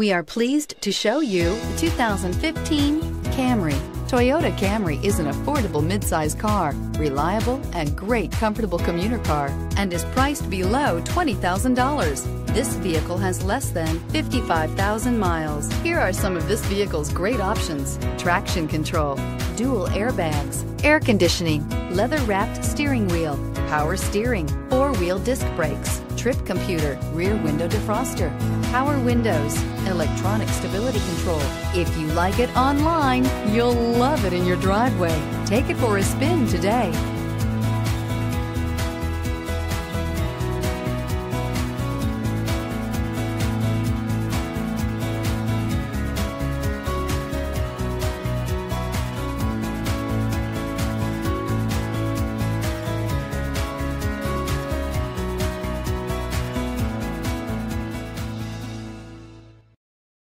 We are pleased to show you the 2015 Camry. Toyota Camry is an affordable midsize car, reliable and great comfortable commuter car, and is priced below $20,000. This vehicle has less than 55,000 miles. Here are some of this vehicle's great options. Traction control, dual airbags, air conditioning, leather-wrapped steering wheel, power steering, four-wheel disc brakes, trip computer, rear window defroster, power windows, electronic stability control. If you like it online, you'll love it in your driveway. Take it for a spin today.